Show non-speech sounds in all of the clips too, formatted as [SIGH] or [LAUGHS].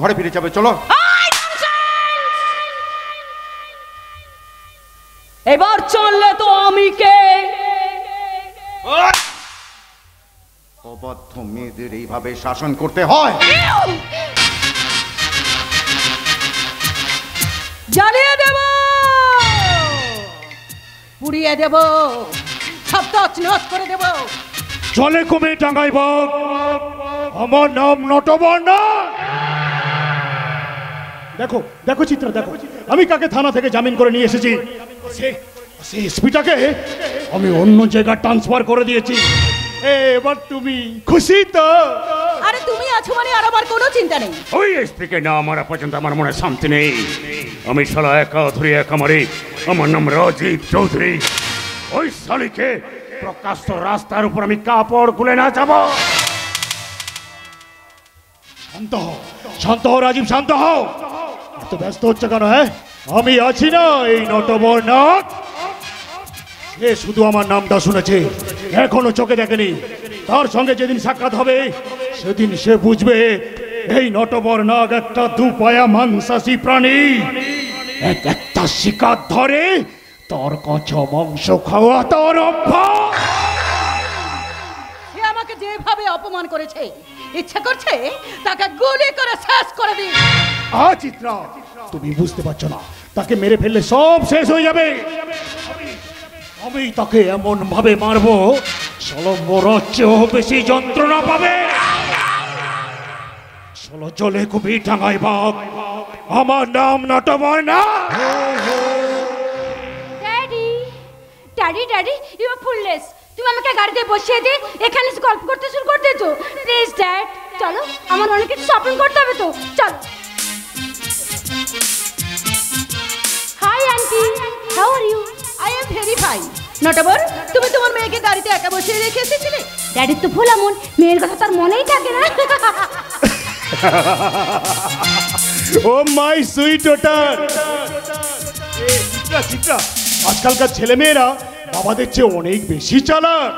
ঘরে ফিরে যাবে চলো। এবার চললে তো আমি কে? অবাধ্য মেয়েদের এইভাবে শাসন করতে হয়। জ্বালিয়ে দেব! পুড়িয়ে দেব! সব তছনছ করে দেব! চলে কমে টাঙ্গাই বাঘ আমার নাম নটবর্ণ। দেখো দেখো চিত্র দেখো। আমি কাকে থানা থেকে জামিন করে নিয়ে এসেছি? সে সে এসপিটাকে আমি অন্য জায়গায় ট্রান্সফার করে দিয়েছি। এবার তুমি খুশি তো? আরে তুমি আছো মানে আর আমার কোনো চিন্তা নেই। ওই এসপিকে না মারা পর্যন্ত আমার মনে শান্তি নেই। আমি শালা একা ধরে একা মারি। আমার নাম রাজীব চৌধুরী। ওই শালিকে প্রকাশ্য রাস্তার উপর আমি কাপড় খুলে না যাব। শান্ত হও শান্ত হও রাজীব শান্ত হও। এত ব্যস্ত হচ্ছে কেন হ্যাঁ? আমি আছি না এই নটবর্ণক সে শুধু আমার নামটা শুনেছে এখনও চোখে দেখেনি। তার সঙ্গে যেদিন সাক্ষাৎ হবে সেদিন সে বুঝবে এই নটবর নাগ একটা দুপায়া মাংসাশী প্রাণী। এক একটা শিকার ধরে তোর কছ মাংস খাওয়া তোর অভ্যাস। সে আমাকে যেভাবে অপমান করেছে ইচ্ছে করছে তাকে গুলি করে শেষ করে দিই। আ চিত্রা! তুমি বুঝতে পারছ না। তাকে মেরে ফেললে সব শেষ হয়ে যাবে। আমি- তাকে এমন ভাবে মারবো চেয়েও বেশি যন্ত্রণা পাবে। চলো চলে খুবই টাঙাই বাপ আমার নাম নটময় না ড্যাডি ড্যাডি ইউ আর ফুললেস তুমি আমাকে গাড়িতে বসিয়ে দিয়ে এখানে গল্প করতে শুরু করে দিয়েছ। প্লিজ ড্যাড চলো, আমার অনেক কিছু শপিং করতে হবে তো। চলো। Aunty how are you I am very fine Natabar তুমি তোমার মেয়েকে গাড়িতে একা বসিয়ে রেখে এসেছিলে? ড্যাডির তো ভোলা মেয়ের কথা তার মনেই থাকে না। ও মাই সুইট ওটার চিত্রা চিত্রা। আজকালকার ছেলে মেয়েরা বাবাদের চেয়ে অনেক বেশি চালাক।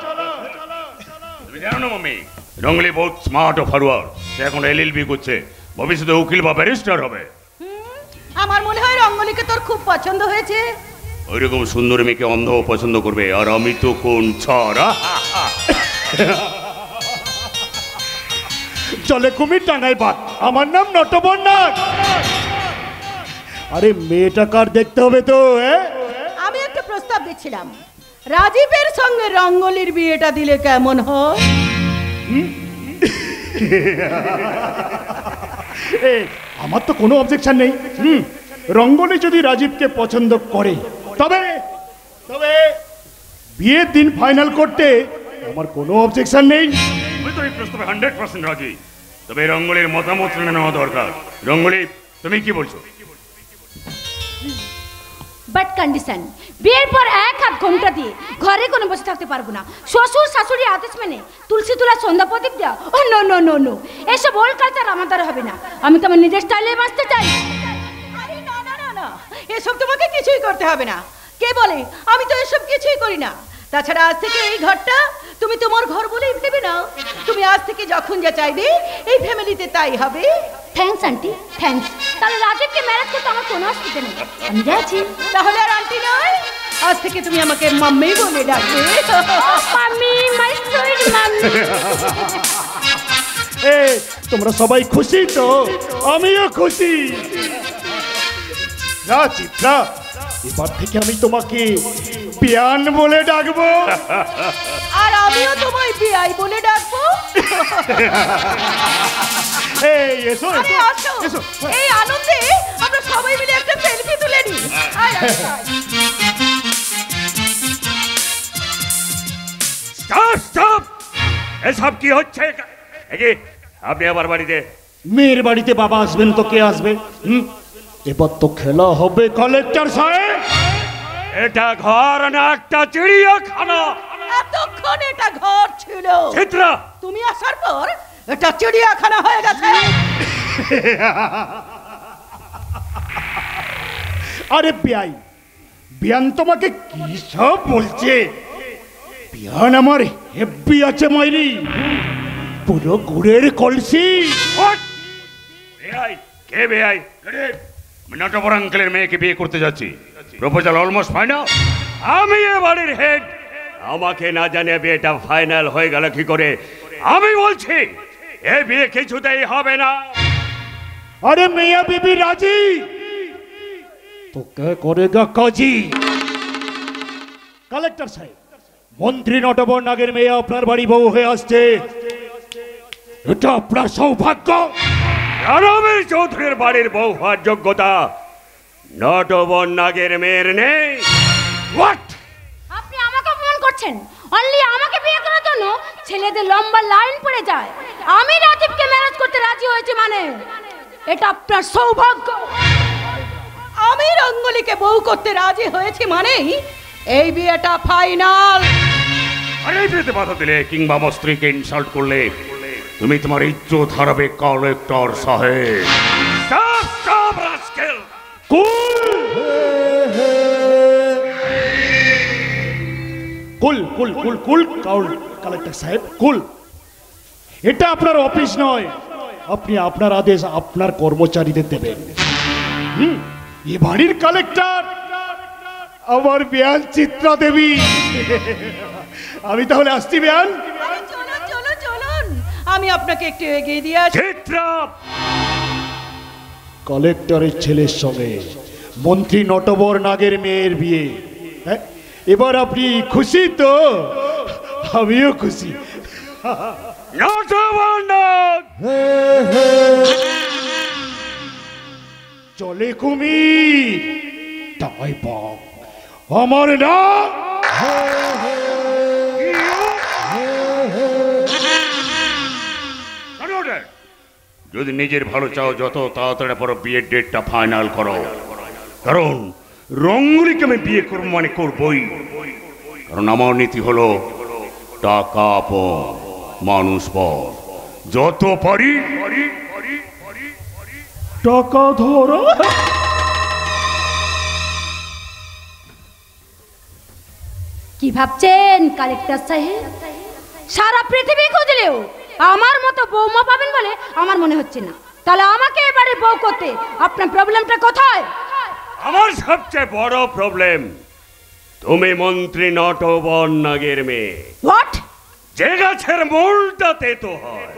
তুমি জানো না মাম্মি রঙ্গলি বহুত স্মার্ট ও ফরওয়ার্ড সে এখন এলএলবি করছে। ভবিষ্যতে উকিল বা ব্যারিস্টার হবে। আমার মনে হয় তোর খুব পছন্দ হয়েছে? ওইরকম সুন্দর মেয়েকে অন্ধ পছন্দ করবে আর আমি তো কোন ছড়া? চলে কুমির টাঙ্গাই বাদ আমার নাম নটবর্ণাক আরে মেয়েটা কার দেখতে হবে তো হ্যাঁ আমি একটা প্রস্তাব দিচ্ছিলাম। রাজীবের সঙ্গে রঙ্গলির বিয়েটা দিলে কেমন হয়? আমার তো কোনো অবজেকশন নেই। হুম রঙ্গনে যদি রাজীবকে পছন্দ করে তবে তবে বিয়ের দিন ফাইনাল করতে আমার কোনো অবজেকশন নেই। আমি তো এই প্রস্তাবে হান্ড্রেড পার্সেন্ট রাজি। তবে রঙ্গলির মতামত নেওয়া দরকার। রঙ্গলি তুমি কি বলছো? বাট কন্ডিশন বিয়ের পর এক হাত ঘোমটা দিয়ে ঘরে কোনো বসে থাকতে পারব না। শ্বশুর শাশুড়ি আদেশ মেনে তুলসী তোলা সন্ধ্যা প্রদীপ দেওয়া। ও নো নো নো নো এসব ওল্ড কালচার আমার দ্বারা হবে না। আমি তো আমার নিজের স্টাইলে বাঁচতে চাই। না না না না এসব তোমাকে কিছুই করতে হবে না। কে বলে? আমি তো এসব কিছুই করি না। তাছাড়া আজ থেকে এই ঘরটা তুমি তোমার ঘর বলেই ভেবে নাও। তুমি আজ থেকে যখন যা চাইবে এই ফ্যামিলিতে তাই হবে। থ্যাঙ্কস আন্টি থ্যাঙ্কস তাহলে রাজীবকে ম্যারেজ করতে আমার কোনো অসুবিধা নেই। আমি যাচ্ছি। তাহলে আর আন্টি নয়। আজ থেকে তুমি আমাকে মাম্মি বলে ডাকবে। Mummy my sweet mummy. এ তোমরা সবাই খুশি তো? আমিও খুশি। না চিত্রা এবার থেকে আমি তোমাকে পিয়ান বলে ডাকবো। [LAUGHS] আর আমিও তোমায় বিআই বলে ডাকবো। [LAUGHS] এই এসো আরে এসো আসো। এসো। এই আনন্দে আমরা সবাই মিলে একটা সেলফি তুলে নিই। আয়, আয়, আয়। Stop stop! এসব কি হচ্ছে? আপনি আবার বাড়িতে মেয়ের বাড়িতে বাবা আসবেন তো কে আসবে হুম? এবার তো খেলা হবে কালেক্টর সাহেব। এটা ঘর না একটা চিড়িয়াখানা। এতক্ষণ এটা ঘর ছিল। চিত্রা তুমি আসার পর এটা চিড়িয়াখানা হয়ে গেছে। আরে বিয়াই বিয়ান তোমাকে কি সব বলছে? বিয়ান আমার হেব্বি আছে মাইরি। পুরো গুড়ের কলসি। কে বেআই নটবর আঙ্কেলের মেয়েকে বিয়ে করতে যাচ্ছি। প্রপোজাল অলমোস্ট ফাইনাল আমি এ বাড়ির হেড আমাকে না জানিয়ে বিয়েটা ফাইনাল হয়ে গেল কি করে। আমি বলছি, এ বিয়ে কিছুতেই হবে না। আরে মিয়া বিবি, রাজি? তো কে করেগা কাজী। কালেক্টর সাহেব, মন্ত্রী নটবর নাগের মেয়ে আপনার বাড়ি বউ হয়ে আসছে। এটা আপনার সৌভাগ্য। রণবীর চৌধুরীর বাড়ির বউ হওয়ার যোগ্যতা নটবর নাগের মেয়ের নেই। হোয়াট আপনি আমাকে অপমান করছেন। অনলি আমাকে বিয়ে করার জন্য ছেলেদের লম্বা লাইন পড়ে যায়। আমি রাজীবকে ম্যারেজ করতে রাজি হয়েছি মানে এটা আপনার সৌভাগ্য। আমি রঙ্গলিকে বউ করতে রাজি হয়েছি মানেই এই বিয়েটা ফাইনাল আরে বিয়েতে বাধা দিলে কিংবা আমার স্ত্রীকে ইনসাল্ট করলে তুমি তোমার ইজ্জত হারাবে কালেক্টর সাহেব। কুল! কুল কুল কুল কালেক্টর সাহেব, কুল। এটা আপনার অফিস নয়। আপনি আপনার আদেশ আপনার কর্মচারীদের দেবেন। এ বাড়ির কালেক্টর, আমার বেয়ান চিত্রা দেবী আমি তাহলে আসছি বেয়ান আরে চলুন চলুন চলুন আমি আপনাকে একটু এগিয়ে দিয়ে কালেক্টরের ছেলের সঙ্গে মন্ত্রী নটবর নাগের মেয়ের বিয়ে। হ্যাঁ? এবার আপনি খুশি তো? আমিও খুশি। চলে কুমি তাই বাপ আমার না যদি নিজের ভালো চাও, যত তাড়াতাড়ি পর, বিয়ের ডেটটা ফাইনাল করো। কারণ, রঙ্গুলিকে আমি বিয়ে করব মানে করবই। কারণ আমার নীতি হলো, টাকা পর মানুষ পর যত পারি, টাকা ধরো। কি ভাবছেন কালেক্টর সাহেব? সারা পৃথিবী খুঁজলেও আমার মতো বৌমা পাবেন বলে আমার মনে হচ্ছে না। তাহলে আমাকে এবারে বউ করতে আপনার প্রবলেমটা কোথায়? আমার সবচেয়ে বড় প্রবলেম তুমি মন্ত্রী নটবর নাগের মেয়ে। হোয়াট যে গাছের মূলটা তেতো হয়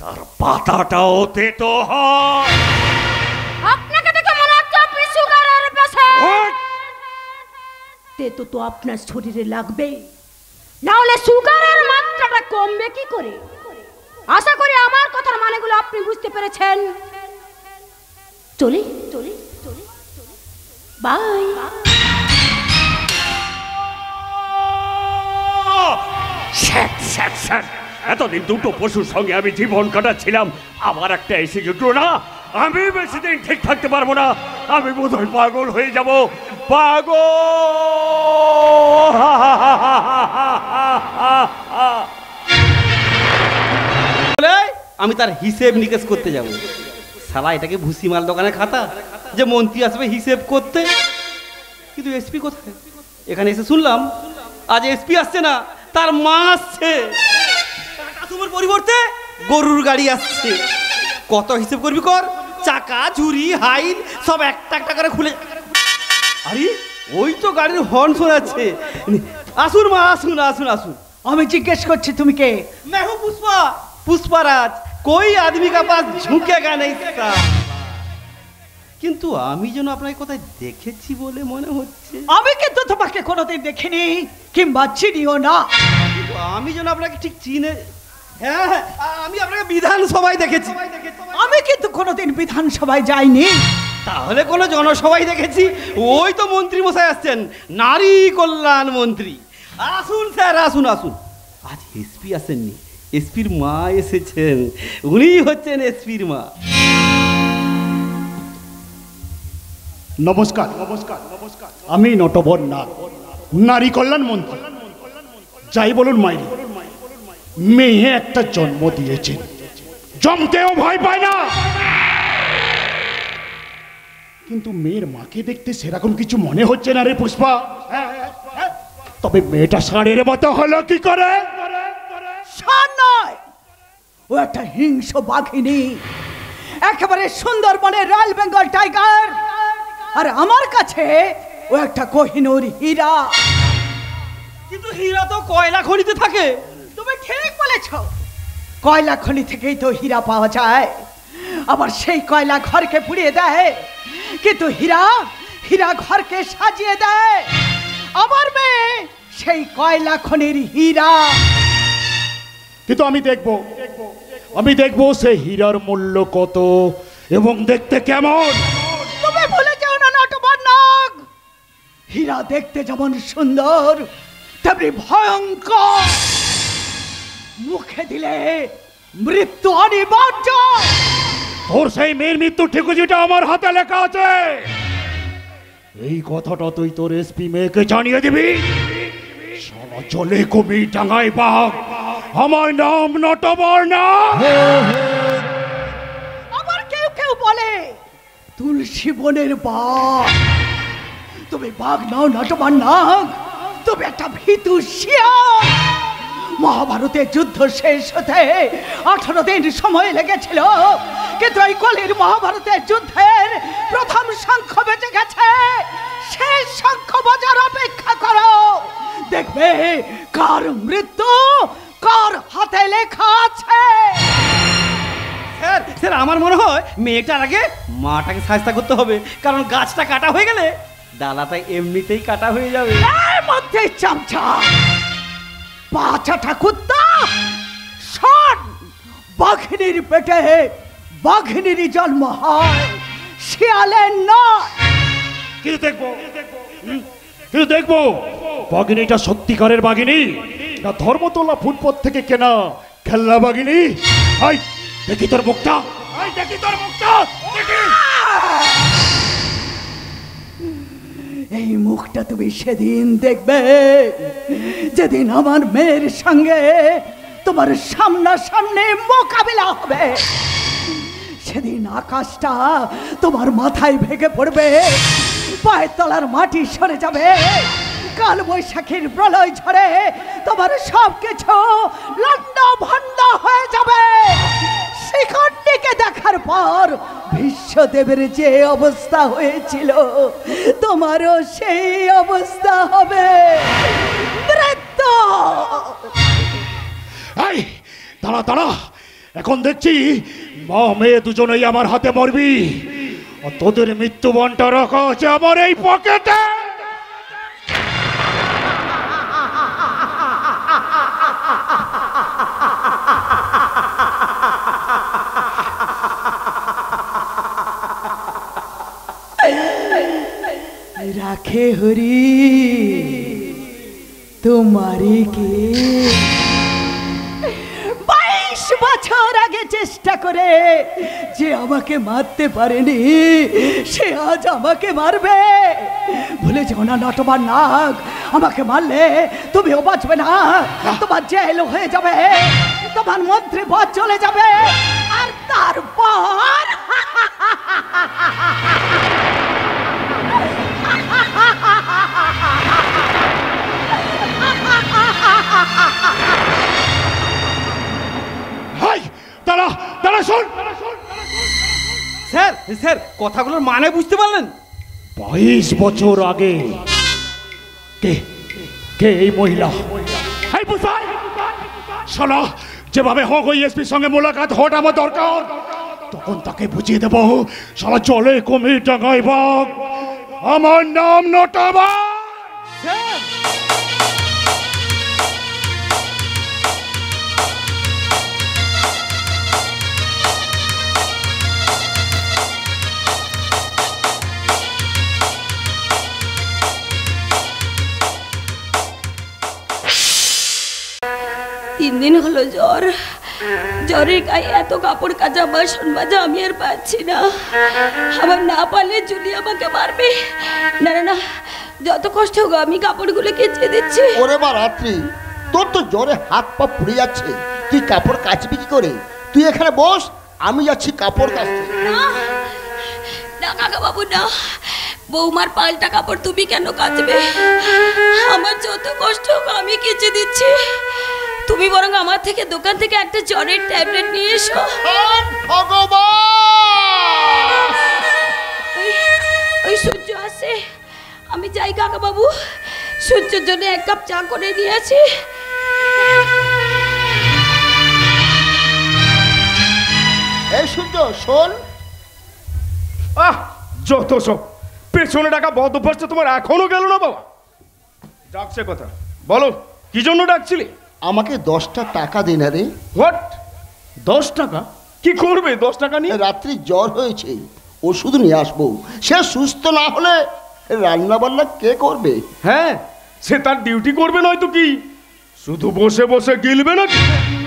তার পাতাটাও তেতো হয়। আপনাকে দেখে মনে হচ্ছে আপনি সুগারের পেশেন্ট? তেতো তো আপনার শরীরে লাগবেই। না হলে মাত্রাটা কমবে কি করে? আশা করি আমার কথার মানেগুলো আপনি বুঝতে পেরেছেন। চলি। চলি চলি বাই। এতদিন দুটো পশুর সঙ্গে আমি জীবন কাটাচ্ছিলাম। আবার একটা এসে জুটলো না। আমি বেশি দিন ঠিক থাকতে পারব না। আমি বোধহয় পাগল হয়ে যাব। পাগল! [LAUGHS] আমি তার হিসেব নিকেশ করতে যাব। সালা এটাকে ভুসিমাল দোকানে খাতা? যে মন্ত্রী আসবে হিসেব করতে? কিন্তু এসপি কোথায়? এখানে এসে শুনলাম আজ এসপি আসছে না তার মা আসছে। পরিবর্তে গরুর গাড়ি আসছে। কত হিসেব করবি কর? চাকা ঝুড়ি হাইল সব একটা একটা করে খুলে আরে ওই তো গাড়ির হর্ন শোনাচ্ছে। আসুন মা আসুন আসুন আসুন। আমি জিজ্ঞেস করছি তুমি কে? মেহু পুষ্পা। পুষ্পারাজ कोई आदमी का पास झुकेगा नहीं साला। কিন্তু আমি যেন আপনাকে কোথায় দেখেছি বলে মনে হচ্ছে আমি কিন্তু তোমাকে কোনোদিন দেখিনি কিংবা চিনিও না কিন্তু আমি যেন আপনাকে ঠিক চিনে হ্যাঁ হ্যাঁ, আ- আমি আপনাকে বিধানসভায় দেখেছি আমি কিন্তু কোনোদিন বিধানসভায় যাইনি তাহলে কোনো জনসভায় দেখেছি ওই তো মন্ত্রী মশাই আসছেন নারী কল্যাণ মন্ত্রী আসুন স্যার আসুন আসুন আজ এসপি আসেননি এসপির মা এসেছেন। উনি হচ্ছেন এসপির মা। নমস্কার। নমস্কার নমস্কার আমি নটবর নাগ নারী কল্যাণ মন্ত্রী। যাই বলুন মাইরি, মেয়ে একটা জন্ম দিয়েছেন জমতেও ভয় পায় না। কিন্তু মেয়ের মাকে দেখতে সেরকম কিছু মনে হচ্ছে না রে পুষ্পা। তবে মেয়েটা ষাঁড়ের মতো হলো কি করে? ষাঁড় নয়। ও একটা হিংস্র বাঘিনী। একেবারে সুন্দরবনের রয়্যাল বেঙ্গল টাইগার। আর আমার কাছে ও একটা কোহিনুর হীরা। কিন্তু হীরা তো কয়লা খনিতে থাকে। তুমি ঠিক বলেছ। কয়লা খনি থেকেই তো হীরা পাওয়া যায়। আবার সেই কয়লা ঘরকে পুড়িয়ে দেয়। কিন্তু হীরা হীরা ঘরকে সাজিয়ে দেয়। আমার মেয়ে সেই কয়লা খনির হীরা। কিন্তু আমি দেখব আমি দেখব সে হীরার মূল্য কত এবং দেখতে কেমন? তুমি ভুলে যাও না হীরা দেখতে যেমন সুন্দর তেমনি ভয়ঙ্কর। মুখে দিলে মৃত্যু অনিবার্য। তোর সেই মেয়ের মৃত্যু ঠিকুজিটা আমার হাতে লেখা আছে। এই কথাটা তুই তোর এসপি মেয়েকে জানিয়ে দিবি। সারা জলে কবি ডাঙাই বাঘ। আমার নাম নটবর না আবার কেউ কেউ বলে তুলসী বনের বাঘ। তুমি বাঘ নাও নাগ তুমি একটা ভীতু শিয়াল। মহাভারতের যুদ্ধ শেষ হতে আঠারো দিন সময় লেগেছিল কিন্তু এই কলির মহাভারতের যুদ্ধের প্রথম শঙ্খ বেঁচে গেছে। শেষ শঙ্খ বাজার অপেক্ষা করো। দেখবে কার মৃত্যু কার হাতে লেখা আছে। স্যার স্যার আমার মনে হয় মেয়েটার আগে মাটাকে সাজতা করতে হবে কারণ গাছটা কাটা হয়ে গেলে ডালাটা এমনিতেই কাটা হয়ে যাবে। এর মধ্যে চামচা পাঁচাটা কুত্তা শট বাঘিনীর পেটে বাঘিনীরই জন্ম হয় শিয়ালের নয়। কিন্তু দেখব? কিন্তু দেখব? বাগিনীটা সত্যিকারের বাগিনী না ধর্মতলা ফুটপথ থেকে কেনা খেলনা বাগিনী? দেখি তোর মুখটা। মুখটা। এই মুখটা তুমি সেদিন দেখবে, যেদিন আমার মেয়ের সঙ্গে তোমার সামনাসামনি মোকাবিলা হবে। সেদিন আকাশটা তোমার মাথায় ভেঙে পড়বে, পায়ের তলার মাটি সরে যাবে। কাল বৈশাখীর প্রলয় ঝড়ে তোমার সব কিছু লন্ড ভন্ড হয়ে যাবে। শিখণ্ডীকে দেখার পর বিশ্বদেবের যে অবস্থা হয়েছিল, তোমারও সেই অবস্থা হবে। মৃত্যু এই এখন দেখছি মেয়ে দুজনেই আমার হাতে মরবি। তোদের মৃত্যুবনটা রাখা আছে আমার এই পকেটে। রাখে হরি তোমারই কে বছর আগে চেষ্টা করে যে আমাকে মারতে পারেনি সে আজ আমাকে মারবে ভুলে যাও না নটবার নাগ আমাকে মারলে তুমিও বাঁচবে না তোমার জেল হয়ে যাবে তোমার মন্ত্রী পদ চলে যাবে আর তারপর শোন স্যার স্যার কথাগুলোর মানে বুঝতে পারলেন? বাইশ বছর আগে কে কে এই মহিলা? শোনো যেভাবে হোক ওই এসপির সঙ্গে মোলাকাত হওয়াটা আমার দরকার। তখন তাকে বুঝিয়ে দেবো সারা জলে কমে টাঙাই বাঘ। আমার নাম নটাবা হলো জ্বর। জ্বরের গায়ে এত কাপড় কাচা বাসন মাজা আমি আর পাচ্ছি না। আবার না পারলে জুলি আমাকে মারবে। না না না যত কষ্ট হোক আমি কাপড়গুলো কেচে দিচ্ছি। ওরে বা রাত্রি তোর তো জ্বরে হাত পা পুড়ে যাচ্ছে। তুই কাপড় কাচবি কি করে? তুই এখানে বস আমি যাচ্ছি কাপড় কাচতে। না না কাকা বাবু না। বৌমার পাল্টা কাপড় তুমি কেন কাচবে? আমার যত কষ্ট হোক আমি কেচে দিচ্ছি। তুমি বরং আমার থেকে দোকান থেকে একটা জ্বরের ট্যাবলেট নিয়ে এসো। ভগবান! ওই- ওই সূর্য আসে আমি যাই কাকা বাবু সূর্যের জন্য এক কাপ চা করে নিয়ে আছি এই সূর্য শোন। আহ যত সব। পেছনে টাকা বদ্ধ অভ্যাসটা তোমার এখনও গেল না বাবা। ডাকছে কথা। বলো কি জন্য ডাকছিলে? আমাকে দশটা টাকা দে না রে। হোয়াট দশ টাকা? কি করবে দশ টাকা নিয়ে? রাত্রি জ্বর হয়েছে ওষুধ নিয়ে আসব। সে সুস্থ না হলে রান্না বান্না কে করবে? হ্যাঁ সে তার ডিউটি করবে নয়তো কি? শুধু বসে বসে গিলবে না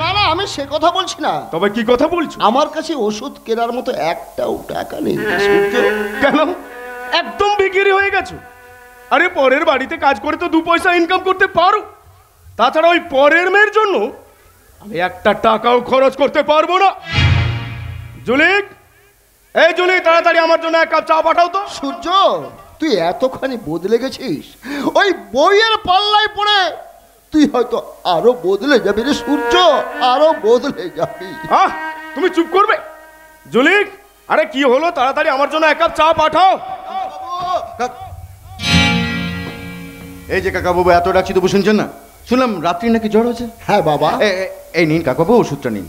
না না আমি সে কথা বলছি না। তবে কি কথা বলছো? আমার কাছে ওষুধ কেনার মতো একটাও টাকা নেই। সূর্য কেন? একদম বিক্রি হয়ে গেছো। আরে পরের বাড়িতে কাজ করে তো দু পয়সা ইনকাম করতে পারো। তাছাড়া ওই পরের মেয়ের জন্য আমি একটা টাকাও খরচ করতে পারব না। জুলিক এই জুলিক তাড়াতাড়ি আমার জন্য এক কাপ চা পাঠাও তো। সূর্য তুই এতখানি বদলে গেছিস। ওই বইয়ের পাল্লায় পড়ে তুই হয়তো আরও বদলে যাবি রে সূর্য আরও বদলে যাবি। আহ তুমি চুপ করবে। জুলিক আরে কি হলো? তাড়াতাড়ি আমার জন্য এক কাপ চা পাঠাও। এই যে কাকাবাবু এত ডাকছি তবু শুনছেন না শুনলাম রাত্রি নাকি জ্বর হয়েছে? হ্যাঁ বাবা। এই নিন কাকাবাবু ওষুধটা নিন।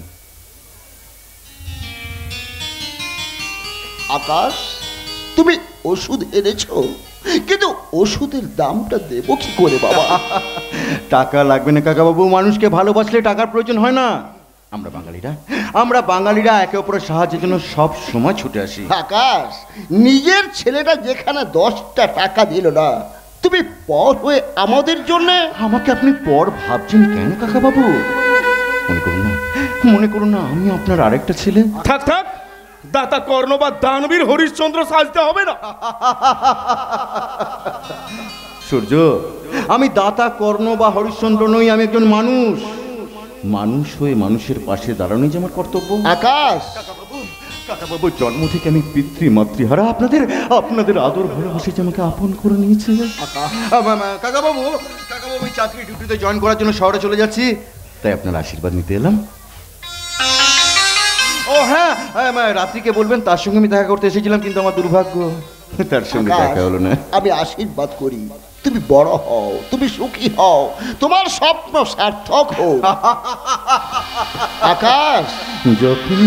আকাশ তুমি ওষুধ এনেছো কিন্তু ওষুধের দামটা দেবো কি করে বাবা? [LAUGHS] টাকা লাগবে না কাকাবাবু মানুষকে ভালোবাসলে টাকার প্রয়োজন হয় না। আমরা বাঙালিরা আমরা বাঙালিরা একে অপরের সাহায্যের জন্য সব সময় ছুটে আসি। আকাশ নিজের ছেলেটা যেখানে দশটা টাকা দিল না তুমি পর হয়ে আমাদের জন্য? আমাকে আপনি পর ভাবছেন কেন কাকাবাবু? মনে করুন না মনে করুন না আমি আপনার আরেকটা ছেলে। থাক থাক দাতা কর্ণ বা দানবীর হরিশ্চন্দ্র সাজতে হবে না। সূর্য আমি দাতা কর্ণ বা হরিশ্চন্দ্র নই আমি একজন মানুষ। মানুষ হয়ে মানুষের পাশে দাঁড়ানোই যে আমার কর্তব্য। আকাশ কাকাবাবু জন্ম থেকে আমি পিতৃ মাতৃহারা। আপনাদের আপনাদের আদর ভালোবাসে যে আমাকে আপন করে নিয়েছে। কাকাবাবু কাকাবাবু আমি চাকরি ডিউটিতে জয়েন করার জন্য শহরে চলে যাচ্ছি। তাই আপনার আশীর্বাদ নিতে এলাম। ও হ্যাঁ হ্যাঁ, রাত্রিকে বলবেন তার সঙ্গে আমি দেখা করতে এসেছিলাম কিন্তু আমার দুর্ভাগ্য তার সঙ্গে দেখা হলো না। আমি আশীর্বাদ করি। তুমি বড় হও তুমি সুখী হও তোমার স্বপ্ন সার্থক হোক। আকাশ। যখন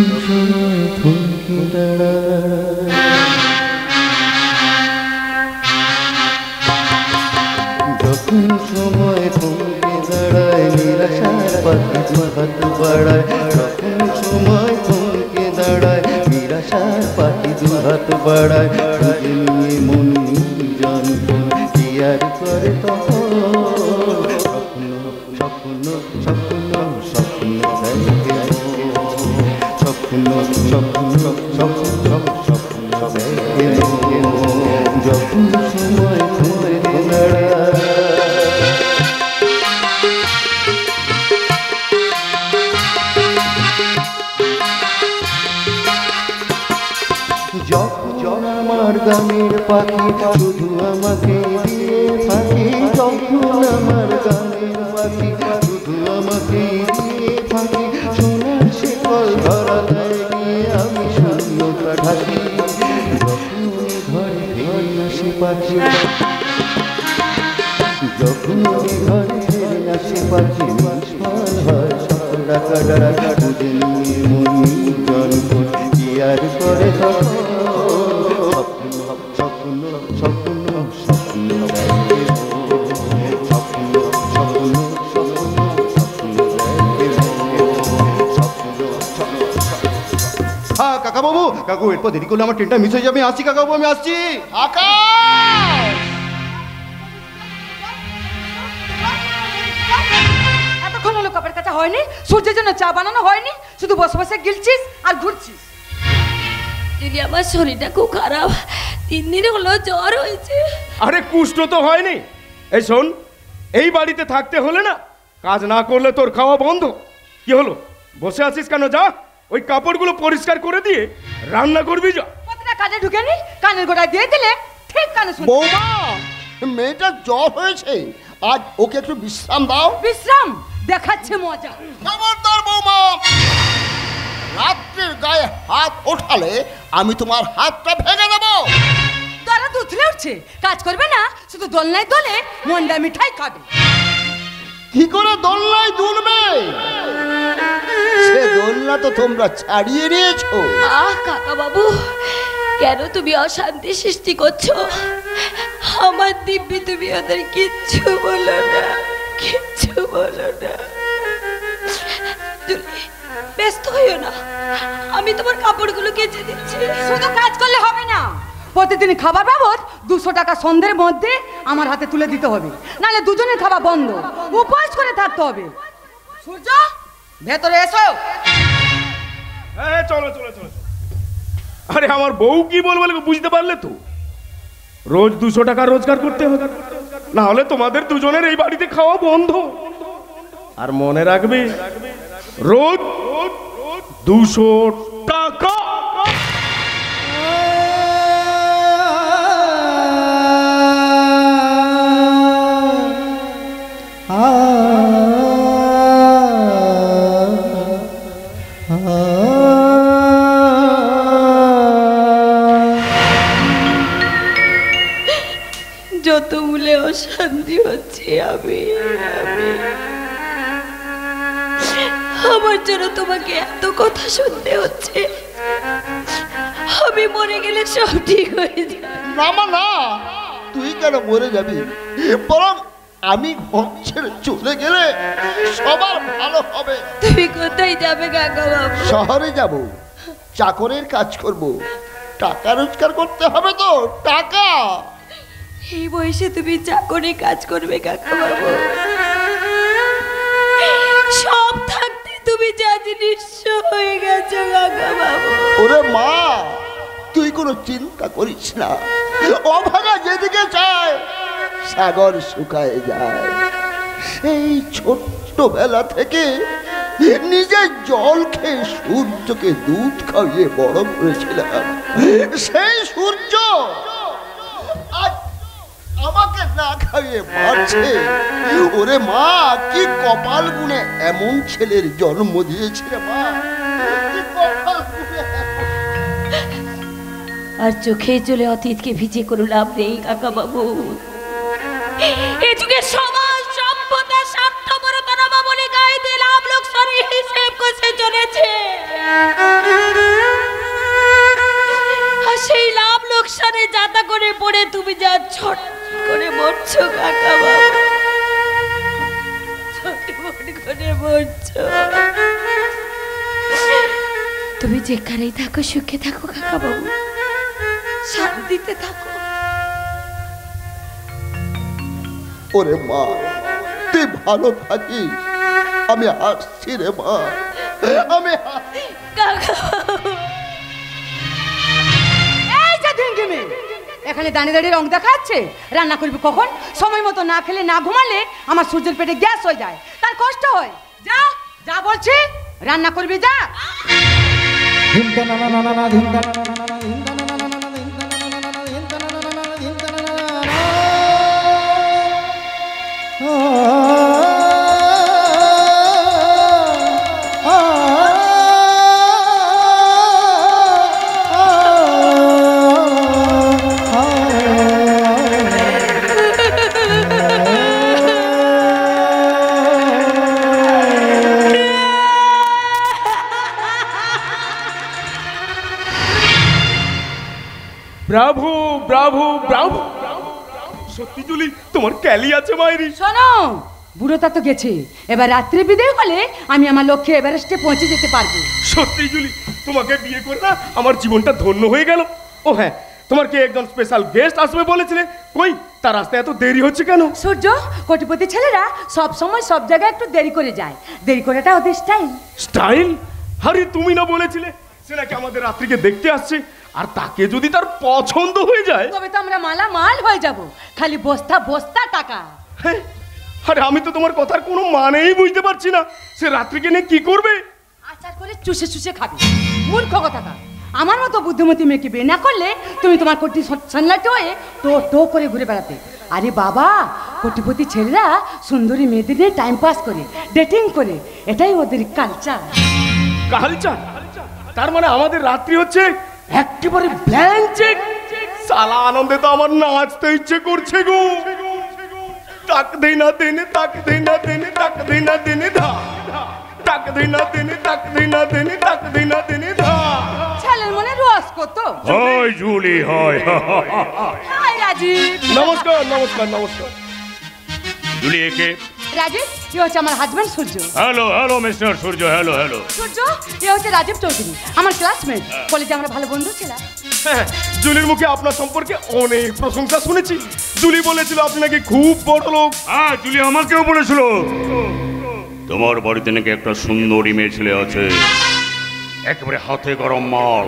কাকু এরপর দেরি করলে আমার ট্রেনটা মিস হয়ে যাবে। আমি আসছি কাকাবাবু আমি আসছি। আকাশ এতক্ষণ হলো কাপের কাছে হয়নি সূর্যের জন্য চা বানানো হয়নি শুধু বসে বসে গিলছিস আর ঘুরছিস। দিদি আমার শরীরটা খুব খারাপ। তিন দিন হলো জ্বর হয়েছে। আরে কুষ্ঠ তো হয়নি। এই শোন এই বাড়িতে থাকতে হলে না কাজ না করলে তোর খাওয়া বন্ধ। কি হলো? বসে আছিস কেন? যা। ওই কাপড়গুলো পরিষ্কার করে দিয়ে রান্না করবি যা। প্রতিটা কাজে ঢুকে নি কানের গোড়ায় দিয়ে দিলে ঠিক কানে শুনবে বৌমা মেয়েটার জ্বর হয়েছে। আজ ওকে একটু বিশ্রাম দাও। বিশ্রাম? দেখাচ্ছে মজা। খবরদার বৌমা রাত্রির গায়ে হাত ওঠালে আমি তোমার হাতটা ভেঙে দেবো। তারা দুধলে উঠছে। কাজ করবে না শুধু দোলনায় দোলে মন্ডা মিঠাই খাবে। কি করে দোলনায় দুলবে? সে দোলনা তো তোমরা ছাড়িয়ে নিয়েছো। আহ কাকা বাবু কেন তুমি অশান্তি সৃষ্টি করছ? আমার দিব্যি তুমি ওদের কিচ্ছু বলো না কিচ্ছু বলো না। তুমি ব্যস্ত হইও না আমি তোমার কাপড়গুলো কেচে দিচ্ছি। শুধু কাজ করলে হবে না। প্রতিদিন খাবার বাবদ দুশো টাকা সন্ধ্যের মধ্যে আমার হাতে তুলে দিতে হবে। নাহলে দুজনের খাওয়া বন্ধ। উপবাস করে থাকতে হবে। সূর্য, ভেতরে এসো। চলো চলো চলো আরে, আমার বউ কি বলবে বলে বুঝতে পারলে তো? রোজ দুশো টাকা রোজগার করতে হবে। না হলে তোমাদের দুজনের এই বাড়িতে খাওয়া বন্ধ। আর মনে রাখবে, রোজ দুশো টাকা কথা শুনতে হচ্ছে। আমি মরে গেলে সব ঠিক হয়ে যাবে। না মা না। তুই কেন মরে যাবি? বরং আমি ঘর ছেড়ে চলে গেলে সবার ভালো হবে। তুমি কোথায় যাবে কাকা বাবু? শহরে যাব। চাকরের কাজ করব। টাকা রোজগার করতে হবে তো টাকা। এই বয়সে তুমি চাকরি কাজ করবে কাকা বাবু। তুমি যা জিনিস হয়ে গেছো কাকা বাবু। ওরে মা, তুই কোনো চিন্তা করিস না। অভাগা যেদিকে যায় সাগর শুকায় যায়। সেই ছোট্টবেলা থেকে নিজে জল খেয়ে সূর্যকে দুধ খাইয়ে বড় করেছিলাম। সেই সূর্য আমাকে না খাইয়ে মারছে। ওরে মা, কি কপাল গুনে এমন ছেলের জন্ম দিয়েছে মা। আর চোখে চলে অতীতকে ভিজে কোনো লাভ নেই কাকা বাবু সমাজ সভ্যতা লাভ হিসেব চলেছে। আর সেই লাভ লোকসানে যাতা করে পড়ে তুমি যা ছট করে মরছো কাকা বাবু। তুমি যেখানেই থাকো সুখে থাকো কাকা বাবু। শান্তিতে থাকো। ওরে মা তুই ভালো থাকিস। আমি হাসছি রে মা। আমি। কাকা এখানে দাঁড়িয়ে দাঁড়িয়ে রং দেখাচ্ছে? রান্না করবি কখন? সময় মতো না খেলে, না ঘুমালে আমার সূর্যের পেটে গ্যাস হয়ে যায়। তার কষ্ট হয়। যা যা বলছি, রান্না করবি, যা। Bravo bravo bravo. সত্যি জুলি তোমার ক্যালি আছে মাইরি। শোনো বুড়োটা তো গেছে। এবার রাত্রি বিদায় হলে আমি আমার লক্ষ্যে এভারেস্টে পৌঁছে যেতে পারব। সত্যি জুলি তোমাকে বিয়ে করে না আমার জীবনটা ধন্য হয়ে গেল। ও হ্যাঁ তোমার কি একজন স্পেশাল গেস্ট আসবে বলেছিলে? কই তার রাস্তায় এত দেরি হচ্ছে কেন? সূর্য কোটিপতি ছেলেরা সব সময় সব জায়গায় একটু দেরি করে যায়। দেরি করাটা ওদের স্টাইল স্টাইল আরে তুমি না বলেছিলে সে নাকি আমাদের রাত্রিকে দেখতে আসছে। আর তাকে যদি তার পছন্দ হয়ে যায় তবে তো আমরা মালা মাল হয়ে যাব। খালি বস্তা বস্তা টাকা। আরে আমি তো তোমার কথার কোনো মানেই বুঝতে পারছি না। সে রাত্রিকে নিয়ে কি করবে? আচার করে চুষে চুষে খাবে। মূর্খ কথা আমার মতো বুদ্ধিমতী মেয়েকে বিয়ে না করলে তুমি তোমার কোটি সানলাইট হয়ে টো টো করে ঘুরে বেড়াতে। আরে বাবা কোটিপতি ছেলেরা সুন্দরী মেয়েদের নিয়ে টাইম পাস করে ডেটিং করে। এটাই ওদের কালচার কালচার তার মানে আমাদের রাত্রি হচ্ছে একেবারে ব্ল্যাঙ্ক চেক সালা আনন্দে তো আমার নাচতে ইচ্ছে করছে গো। তাক দেই না দেনে তাক দেই না দেনে তাক দেই না দেনে ধা। তাক দেই না দেনে তাক দেই না দেনে তাক দেই না দেনে ধা। ছেলের মনে রস কত? হয় জুলি হয়। হাই রাজীব। নমস্কার নমস্কার নমস্কার। জুলি একে রাজীব এ হচ্ছে আমার husband Surya. Hello hello mister Surya hello hello Surya এ হচ্ছে রাজীব চৌধুরী আমার ক্লাসমেট কলেজে আমরা ভালো বন্ধু ছিলাম। হ্যাঁ, জুলির মুখে আপনার সম্পর্কে অনেক প্রশংসা শুনেছি। জুলি বলেছিল আপনি নাকি খুব বড় লোক। হ্যাঁ জুলি আমাকেও বলেছিল। তোমার বাড়িতে নাকি একটা সুন্দরী মেয়ে ছেলে আছে। একেবারে হাতে গরম মাল।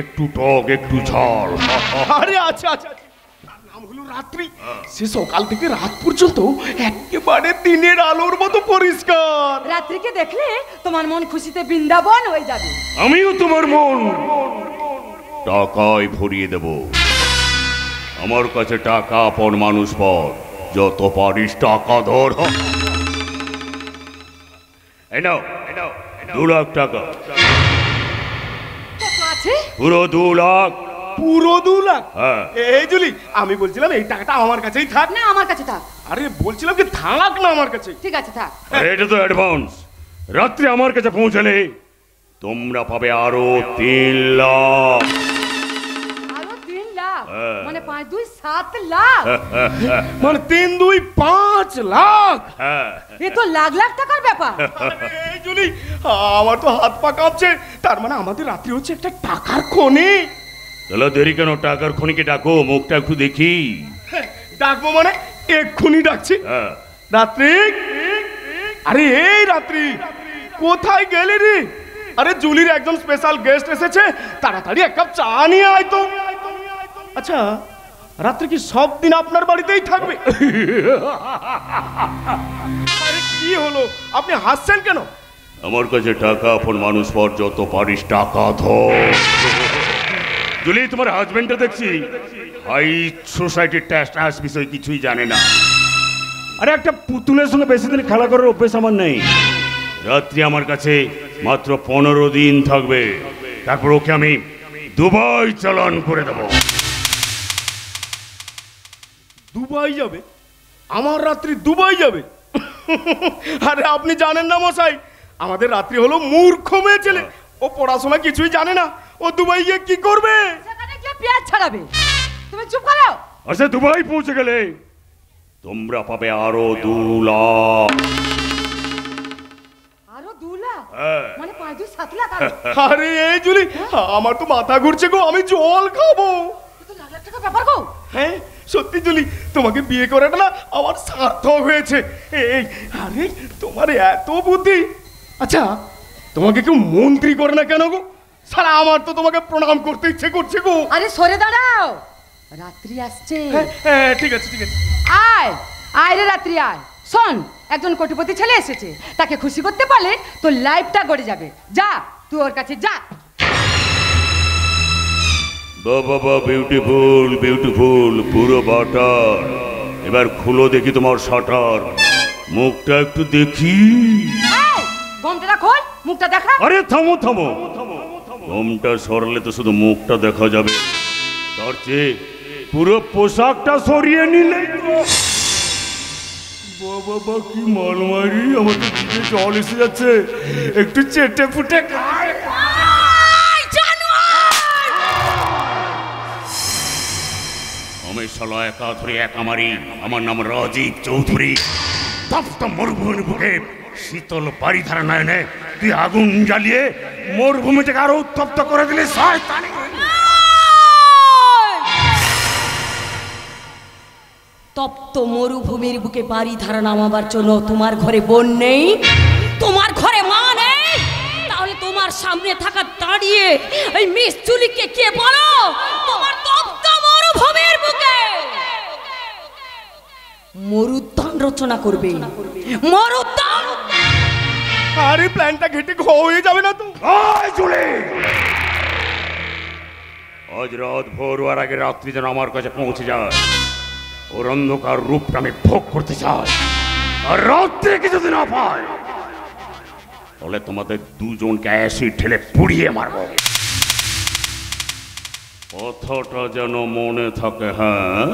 একটু টক একটু ঝাল। আরে আচ্ছা আচ্ছা আচ্ছা। তার নাম হলো রাত্রি। সে সকাল থেকে রাত পর্যন্ত একেবারে দিনের আলোর মতো পরিষ্কার। রাত্রিকে দেখলে তোমার মন খুশিতে বৃন্দাবন হয়ে যাবে। আমিও তোমার মন টাকায় ভরিয়ে দেব। আমার কাছে টাকা আপন মানুষ পর যত পারিস টাকা ধর। এই নাও দু লাখ টাকা। পুরো দু লাখ। পুরো দু লাখ। হ্যাঁ। এই জুলি আমি বলছিলাম এই টাকাটা আমার কাছেই থাক। না আমার কাছে থাক। আরে বলছিলাম কি থাক না আমার কাছে? ঠিক আছে থাক। এটা তো অ্যাডভান্স রাত্রে আমার কাছে পৌঁছালে তোমরা পাবে আরও তিন লাখ। আরও তিন লাখ? হ্যাঁ। মানে পাঁচ দুই সাত লাখ? মানে তিন দুই পাঁচ লাখ? হ্যাঁ। এ তো লাখ লাখ টাকার ব্যাপার। এই জুলি আমার তো হাত পা কাঁপছে। তার মানে আমাদের রাত্রি হচ্ছে একটা টাকার খনি তাহলে দেরি কেন? টাকার খনিকে ডাকো মুখটা একটু দেখি। ডাকবো মানে এক্ষুনি ডাকছি। হ্যাঁ। রাত্রি? আরে এই রাত্রি কোথায় গেলি রে? আরে জুলির একজন স্পেশাল গেস্ট এসেছে তাড়াতাড়ি এক কাপ চা নিয়ে আয় তো। আচ্ছা রাত্রি কি সব দিন আপনার বাড়িতেই থাকবে? আরে কি হলো? আপনি হাসছেন কেন? আমার কাছে টাকা আপন মানুষ পর যত পারিস টাকা ধর। জুলি, তোমার হাজবেন্ডটা দেখছি। হাই সোসাইটির ট্যাস ট্যাস বিষয় কিছুই জানে না। আরে, একটা পুতুলের সঙ্গে বেশি দিন খেলা করার অভ্যেস আমার নেই। রাত্রি আমার কাছে মাত্র পনেরো দিন থাকবে। তারপর ওকে আমি দুবাই চালান করে দেবো। দুবাই যাবে? আমার রাত্রি দুবাই যাবে? আরে, আপনি জানেন না মশাই, আমাদের রাত্রি হলো মূর্খ মেয়ে ছেলে। ও পড়াশোনা কিছুই জানে না। ও দুবাই গিয়ে কি করবে? সেখানে গিয়ে পেঁয়াজ ছাড়াবে। তুমি চুপ করো। আচ্ছা দুবাই পৌঁছে গেলে? তোমরা পাবে আরও দু লাখ। আরও দু লাখ? হ্যাঁ। মানে পাঁচ দুই সাত লাখ [LAUGHS] আরে? এই জুলি আমার তো মাথা ঘুরছে গো আমি জল খাব। টাকা ব্যাপার গো। হ্যাঁ সত্যি জুলি তোমাকে বিয়ে করাটা না আমার সার্থক হয়েছে। এই আরে তোমার এত বুদ্ধি। আচ্ছা তোমাকে কেউ মন্ত্রী করে না কেন গো? সারা আমার তো তোমাকে প্রণাম করতে ইচ্ছে করছে গো। আরে সরে দাঁড়াও। রাত্রি আসছে। হ্যাঁ, হ্যাঁ ঠিক আছে ঠিক আছে। আয় আয় রে রাত্রি আয়। শোন একজন কোটিপতি ছেলে এসেছে। তাকে খুশি করতে পারলে তোর লাইফটা গড়ে যাবে। যা তুই ওর কাছে যা। বাবা বা বিউটিফুল বিউটিফুল পুরো বাটার এবার খুলো দেখি তোমার শাটার মুখটা একটু দেখি। ঘোমটাটা খোল মুখটা দেখা আরে থামো থামো। ঘোমটা সরলে তো শুধু মুখটা দেখা যাবে। তার চেয়ে পুরো পোশাকটা সরিয়ে নিলে বাবা কি মালমারি আমার তো জিভে জল এসে যাচ্ছে। একটু চেটে ফুটে খায় আমি শালা একা ধরে একা মারি আমার নাম রাজীব চৌধুরী। তপ্ত মরুভূমির বুকে শীতল বাড়ি ধারা নয়নে তুই আগুন জ্বালিয়ে মরুভূমিটাকে আরও উত্তপ্ত করে দিলে তপ্ত মরুভূমির বুকে বাড়ি ধারা নামাবার জন্য তোমার ঘরে বোন নেই, তোমার ঘরে মা নেই, তাহলে তোমার সামনে থাকা দাঁড়িয়ে এই মিস চুলিকে কে বলো? তোমার তপ্ত মরুভূমির বুকে। মরুদ্যান রচনা করবে। মরুদ্যান আরে প্ল্যানটা ঘেটে ঘ হয়ে যাবে না তো। চলে! আজ রাত ভোর হওয়ার আগে রাত্রি যেন আমার কাছে পৌঁছে যায়। ওর অন্ধকার রূপটা আমি ভোগ করতে চাই। আর রাত্রে কিছুদিন না পায়। তাহলে তোমাদের দুজনকে অ্যাসিড ঠেলে পুড়িয়ে মারবো। কথাটা যেন মনে থাকে হ্যাঁ?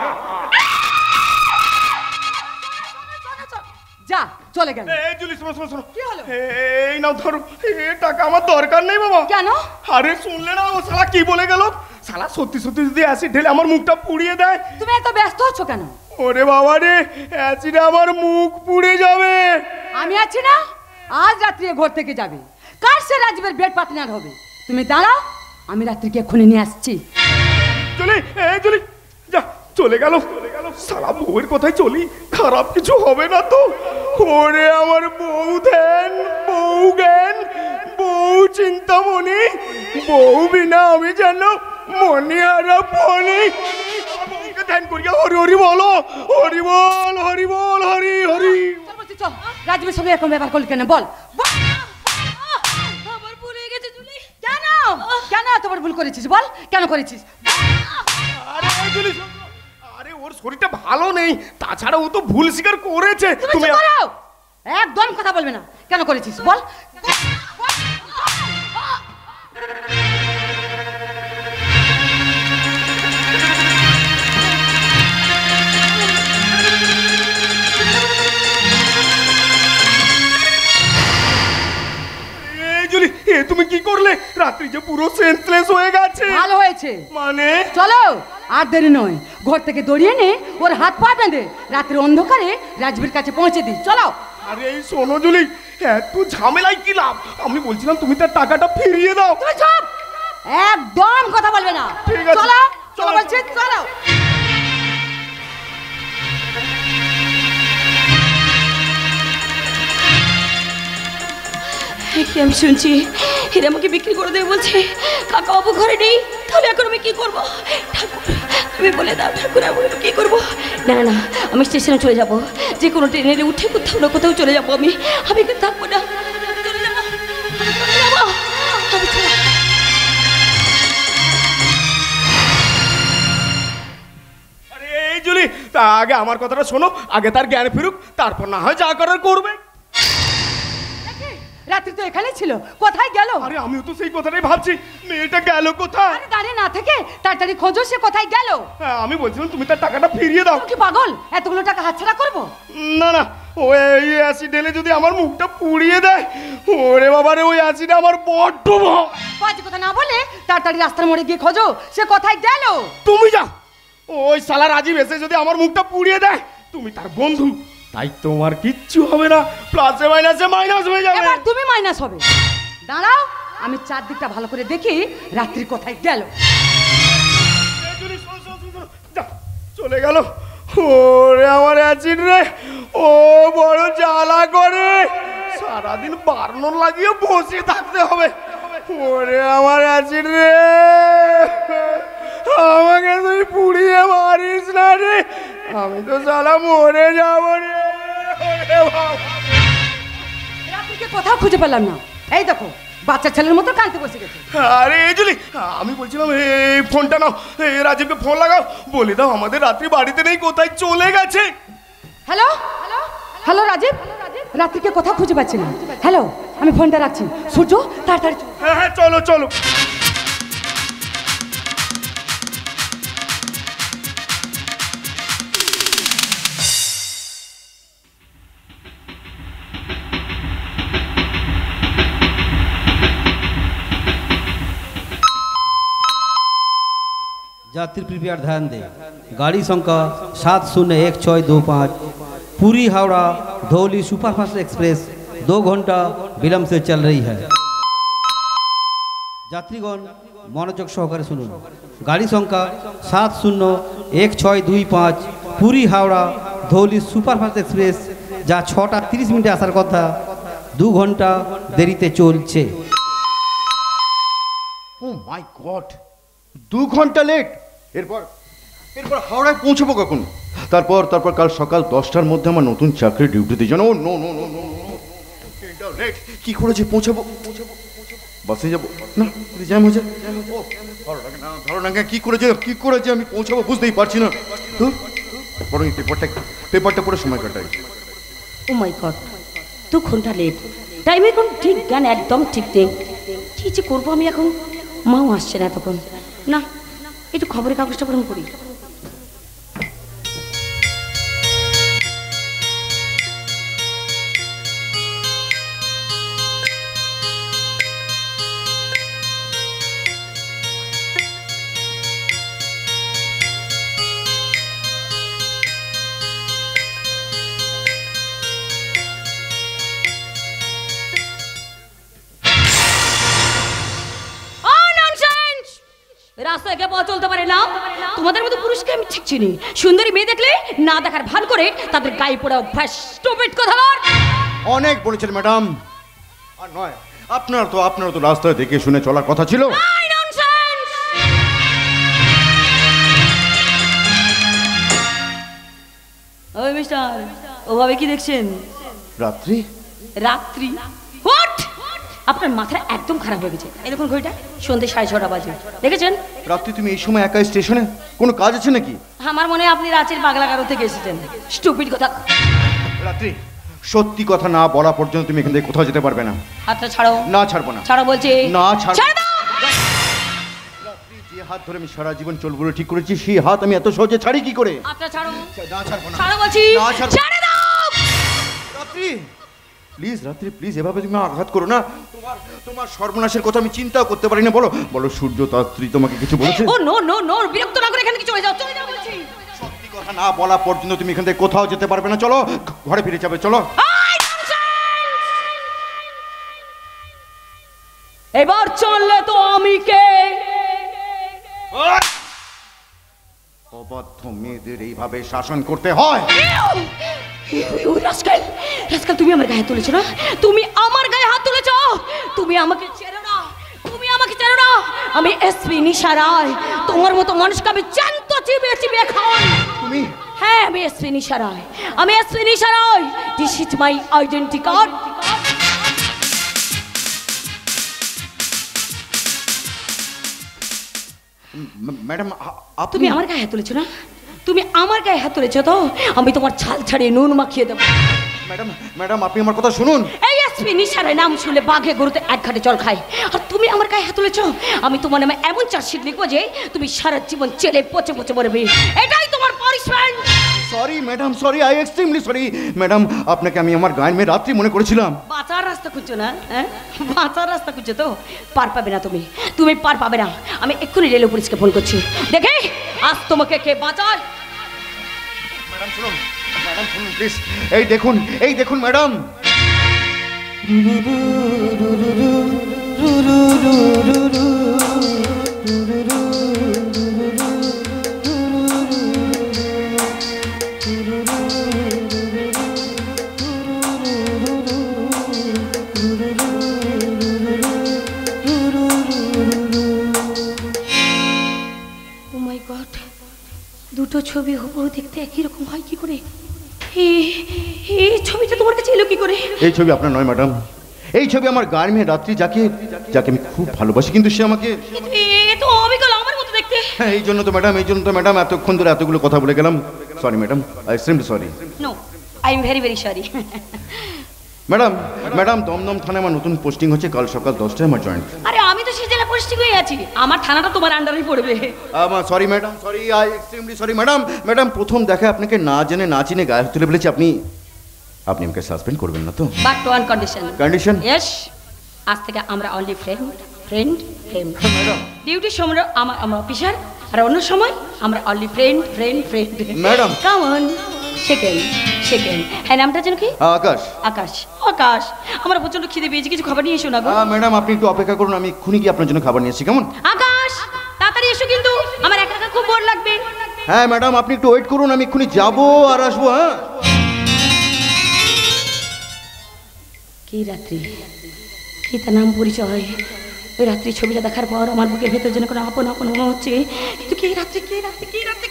[LAUGHS] চলে গেল। এই জুলি শোনো শোনো শোনো। কি হলো? এই নাও ধরো। এ টাকা আমার দরকার নেই বাবা। কেন? আরে শুনলে না ও শালা কি বলে গেল? শালা সত্যি সত্যি যদি অ্যাসিড ঢেলে আমার মুখটা পুড়িয়ে দেয়। তুমি এত ব্যস্ত হচ্ছ কেন? ওরে বাবা রে অ্যাসিডে আমার মুখ পুড়ে যাবে। আমি আছি না? আজ রাত্রে ঘর থেকে যাবে। কার সে রাজীবের বেড পার্টনার হবে? তুমি দাঁড়াও আমি রাত্রিকে এক্ষুনি নিয়ে আসছি। চলে এই চলি। যা চলে গেল। চলে গেল সারা বউয়ের কথাই চলি খারাপ কিছু হবে না তো। ওরে আমার বউ ধ্যান বউ জ্ঞান বউ চিন্তামণি বউ বিনা আমি যেন মনিহারা ফনি বউকে ধ্যান করিয়া হরি হরি বলো হরি বল হরি বল হরি হরি। চল রাজীবের সঙ্গে এরকম ব্যাপার করলি কেন? বল। বল। আমার গেছে জুলি। কেন কেন এতবার ভুল করেছিস। বল কেন করেছিস? আরে জুলি, ওর শরীরটা ভালো নেই তাছাড়া ও তো ভুল স্বীকার করেছে। তুমি একদম কথা বলবে না। কেন করেছিস? বল। এ তুমি কি করলে? রাত্রি যে পুরো সেন্সলেস হয়ে গেছে। ভালো হয়েছে। মানে? চলো। আর দেরি নয়। ঘর থেকে দড়িয়ে নে ওর হাত পা বেঁধে রাত্রে অন্ধকারে রাজবীর কাছে পৌঁছে দিই। চলো। আরে এই শোনো জুলি এত ঝামেলায় কি লাভ? আমি বলছিলাম তুমি তার টাকাটা ফিরিয়ে দাও। তুমি চুপ। একদম কথা বলবে না। ঠিক আছে। চলো চলো। বলছি চলো। কি আমি শুনছি? এরা আমাকে বিক্রি করে দেবে বলছে। কাকা বাবু ঘরে নেই। তাহলে এখন আমি কি করব? ঠাকুর, তুমি বলে দাও, ঠাকুর, আমি কি করব? না না আমি স্টেশনে চলে যাব। যে কোনো ট্রেনে উঠে কোথাও না কোথাও চলে যাব আমি। আমি থাকব না। চলে তা আগে আমার কথাটা শোনো, আগে তার জ্ঞান ফিরুক, তারপর না হয় যা করার করবে। রাত্রি তো এখানেই ছিল। কোথায় গেল? আরে আমিও তো সেই কথাটাই ভাবছি। মেয়েটা গেল কোথায়? আরে দাঁড়িয়ে না থেকে। তাড়াতাড়ি খোঁজো সে কোথায় গেল? হ্যাঁ, আমি বলছিলাম তুমি তার টাকাটা ফিরিয়ে দাও। কি পাগল? এতগুলো টাকা হাতছাড়া করব? না না ও এই অ্যাসিড ঢেলে যদি আমার মুখটা পুড়িয়ে দেয় ওরে বাবারে ওই অ্যাসিড আমার বড্ড। বাজে কথা না বলে তাড়াতাড়ি রাস্তার মোড়ে গিয়ে খোঁজো সে কোথায় গেল? তুমি যাও। ওই সালা রাজীব এসে যদি আমার মুখটা পুড়িয়ে দেয় তুমি তার বন্ধু। তাই তোমার কিচ্ছু হবে না। প্লাসে মাইনাসে মাইনাস হয়ে যাবে। এবার তুমি মাইনাস হবে। দাঁড়াও আমি চারদিকটা ভালো করে দেখি রাত্রি কোথায় গেল। চলে গেল। ওরে আমার অ্যাসিড রে। ও বড় জ্বালা করে। সারাদিন বার্নর লাগিয়ে বসে থাকতে হবে। ওরে আমার অ্যাসিড রে। আমাকে তুই পুড়িয়ে মারিস না রে। আমি তো সালা মরে যাব রে। রাত্রিকে কোথাও খুঁজে পেলাম না? এই দেখো বাচ্চা ছেলের মতো কাঁদতে বসে গেছে। আরে এই জুলি আমি বলছিলাম এই ফোনটা নাও। এই রাজীবকে ফোন লাগাও। বলে দাও আমাদের রাত্রি বাড়িতে নেই কোথায় চলে গেছে? হ্যালো? হ্যালো রাজীব? রাত্রিকে কোথাও খুঁজে পাচ্ছি না। হ্যালো আমি ফোনটা রাখছি। সূর্য তাড়াতাড়ি হ্যাঁ হ্যাঁ চলো চলো। যাত্রী प्रिपेयर ध्यान दें गाड़ी संख्या सात शून्य एक छः दो पाँच पूरी हावड़ा धौली सुपरफास्ट एक्सप्रेस दो घंटा विलम्ब से चल रही है যাত্রীগণ মনোযোগ সহকারে শুনুন গাড়ি সংখ্যা সাত শূন্য এক ছয় দুই পাঁচ পুরী হাওড়া ধৌলি সুপারফাস্ট এক্সপ্রেস যা ছটা তিরিশ মিনিটে আসার কথা দু ঘন্টা দেরিতে চলছে ও মাই গড দু ঘন্টা লেট এরপর এরপর হাওড়ায় পৌঁছবো কখন? তারপর তারপর কাল সকাল দশটার মধ্যে আমার নতুন চাকরির ডিউটিতে জানো। নো নো নো নো কি করে যে পৌঁছাবো? বাসে যাব। না জ্যাম ও, ভালো লাগে না। কি করে যে কি করে যে আমি পৌঁছাবো বুঝতেই পারছি না। ধুর, বরং পেপারটা পেপারটা পড়ে সময় কাটাই। ও মাই গড দু ঘণ্টা লেট টাইম এখন ঠিক গান একদম ঠিক নেই। কী যে করব আমি এখন? মাও আসছে না এতক্ষণ না একটু খবরের কাগজটা পড়ুন করি না তোমাদের মতো পুরুষকে আমি ঠিক চিনি। সুন্দরী মেয়ে দেখলে না দেখার ভান করে তাদের গায়ে পড়ে অভ্যাস। স্টুপিড কথা বল। অনেক বলেছেন ম্যাডাম। আর নয় আপনার তো আপনার তো রাস্তায় দেখে শুনে চলার কথা ছিল। ওই মিস্টার ওভাবে কি দেখছেন? রাত্রি? রাত্রি? আপনার মাথাটা একদম খারাপ হয়ে গেছে। এই দেখুন ঘড়িটা সন্ধ্যে সাড়ে ছটা বাজে। দেখেছেন? রাত্রি তুমি এই সময় একা স্টেশনে? কোনো কাজ আছে নাকি? আমার মনে হয় আপনি রাঁচির পাগলাগারো থেকে এসেছেন। স্টুপিড কথা। রাত্রি সত্যি কথা না বলা পর্যন্ত তুমি এখান থেকে কোথাও যেতে পারবে না। হাতটা ছাড়ো। না ছাড়বো না। ছাড়ো বলছি। না। ছেড়ে রাত্রি যে হাত ধরে আমি সারা জীবন চলবো ঠিক করেছি সেই হাত আমি এত সহজে ছাড়ি কি করে? হাতটা ছাড়ো। না ছাড়বো না। ছাড়ো বলছি। না, ছাড়বো। রাত্রি প্লিজ রাত্রি প্লিজ এভাবে তুমি আঘাত করো না। তোমার তোমার সর্বনাশের কথা আমি চিন্তাও করতে পারি না। বলো বলো সূর্য রাত্রি তোমাকে কিছু বলেছে? ও নো নো নো বিরক্ত না করে এখান থেকে চলে যাও? চলে যাও বলছি। সত্যি কথা না বলা পর্যন্ত তুমি এখান থেকে কোথাও যেতে পারবে না। চলো ঘরে ফিরে যাবে চলো! এবার চললে তো আমি কে? অবাধ্য মেয়েদের এইভাবে শাসন করতে হয়। তুমি আমার গায়ে তুলেছো না? তুমি আমার গায়ে হাত তুলেছো? তুমি আমাকে চেনো না তুমি আমাকে চেনো না আমি এসপি নিশা রায়। তোমার মতো মানুষকে আমি জ্যান্ত চিবিয়ে চিবিয়ে খাওয়াই। তুমি? হ্যাঁ আমি এসপি নিশা রায়। আমি SP Nisha Roy. This is my identity card madam আপনি তুমি আমার গায়ে হাত তুলেছো না? তুমি আমার গায়ে হাত তুলেছো তো? আমি তোমার ছাল ছাড়িয়ে নুন মাখিয়ে দেবো। ম্যাডাম ম্যাডাম আপনি আমার কথা শুনুন। এই এসপি নিশারায় নাম শুনলে বাঘে গরুতে এক ঘাটে জল খায়। আর তুমি আমার গায়ে হাত তুলেছো? আমি তোমার নামে এমন চার্জশিট লিখব যে তুমি সারা জীবন চেলে পচে পচে মরবে। এটাই তোমার punishment sorry madam sorry I extremely sorry madam আপনাকে আমি আমার গায়ের মেয়ে রাত্রি মনে করেছিলাম। বাঁচার রাস্তা খুঁজছো না হ্যাঁ? বাঁচার রাস্তা খুঁজছো তো? পার পাবে না তুমি। তুমি পার পাবে না। আমি এক্ষুনি রেলওয়ে পুলিশকে ফোন করছি। দেখে আজ তোমাকে কে বাঁচায়? ম্যাডাম শুনুন। এই দেখুন এই দেখুন ম্যাডাম দুটো ছবি হুবহু দেখতে একই রকম হয় কি করে? এই ছবিটা তোমার কাছে এলো কি করে? এই ছবি আপনার নয় ম্যাডাম। এই ছবি আমার গায়ের মেয়ে রাত্রি যাকে যাকে আমি খুব ভালোবাসি কিন্তু সে আমাকে তো অবিকল আমার মতো দেখতে। হ্যাঁ এই জন্য তো ম্যাডাম এই জন্য তো ম্যাডাম এতক্ষণ ধরে এতগুলো কথা বলে গেলাম। Sorry madam I extremely sorry no I am very very sorry madam madam Dum Dum থানায় আমার নতুন পোস্টিং হচ্ছে কাল সকাল দশটায় আমার জয়েন্ট পোস্টিং হয়ে আছি। আমার থানাটা তোমার আন্ডারেই পড়বে। আমার sorry madam sorry I extremely sorry madam madam প্রথম দেখা আপনাকে না জেনে না চিনে গায়ে তুলে বলেছি আপনি আপনি আমাকে সাসপেন্ড করবেন না তো? But one condition condition yes আজ থেকে আমরা only friend friend friend madam ডিউটির সময় আমার আমার অফিসার আর অন্য সময় আমরা only friend friend friend Madam. Come on second second. হ্যাঁ নামটা যেন কি? আকাশ। আকাশ। আকাশ। আমার প্রচণ্ড খিদে পেয়েছে কিছু খাবার নিয়ে এসো না গো। ম্যাডাম আপনি একটু অপেক্ষা করুন আমি এক্ষুনি গিয়ে আপনার জন্য খাবার নিয়ে এসেছি কেমন? আকাশ তাড়াতাড়ি এসো কিন্তু। আমার একা একা খুব বোর লাগবে। হ্যাঁ ম্যাডাম আপনি একটু ওয়েট করুন আমি এক্ষুনি যাব আর আসব হ্যাঁ? কি রাত্রি? কি তার নাম পরিচয়? ওই রাত্রি ছবিটা দেখার পর আমার বুকের ভেতর যেন কোনো আপন আপন মনে হচ্ছে। কিন্তু কি রাত্রি কি রাত্রি কি রাত্রি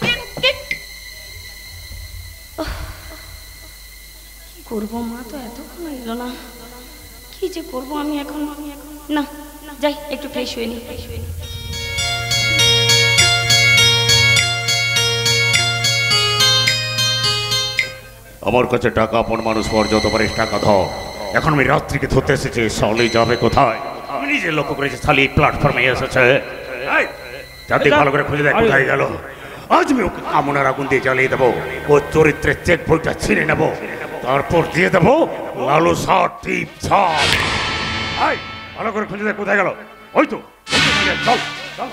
করব মা তো এতক্ষণ এলো না। কি যে করব আমি এখন? না, যাই, একটু ফ্রেশ হয়ে নি। নি আমার কাছে টাকা আপন মানুষ পর যত পারিস টাকা ধর। এখন আমি রাত্রিকে ধরতে এসেছি সালি যাবে কোথায়? আমি নিজে লক্ষ্য করেছি সালি প্ল্যাটফর্মে এসেছে। যাতে ভালো করে খুঁজে দেয় কোথায় গেল। আজ আমি ওকে কামনার আগুন দিয়ে জ্বালিয়ে দেবো। ও চরিত্রের চেক বইটা ছিঁড়ে নেব। তারপর দিয়ে দেবো লালু ভালো করে খুঁজে দেয় কোথায় গেল। ওই তো, চল চল।